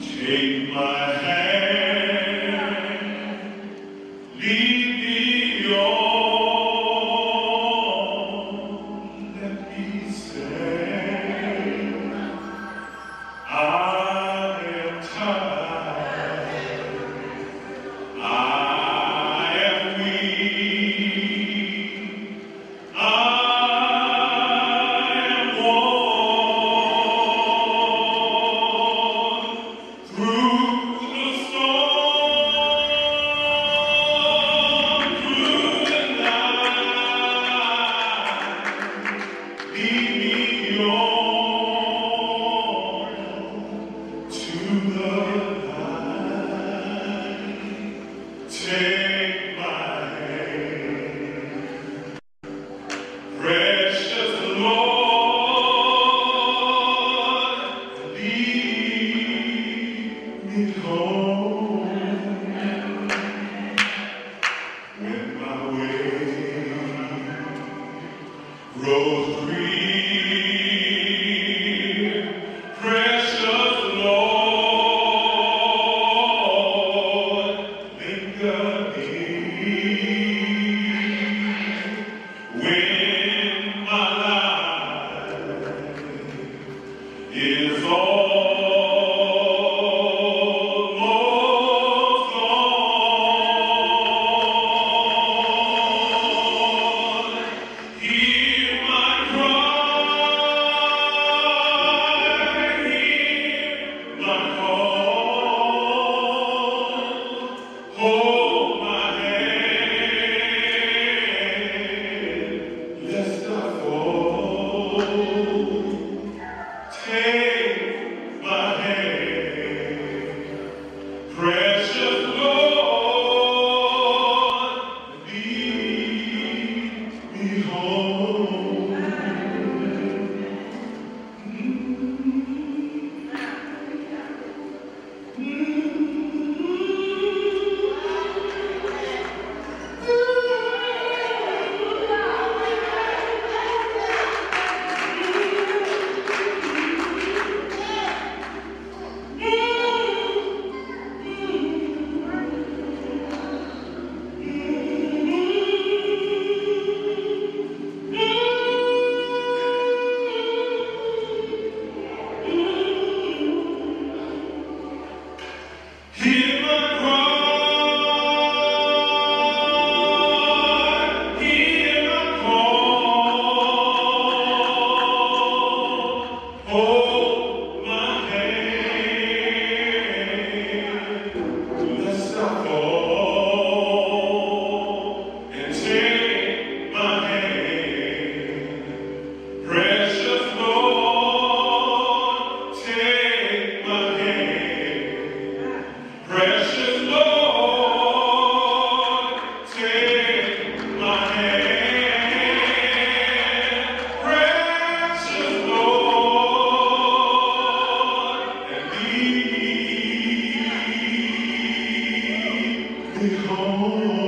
Take my hand, lead me is all Oh.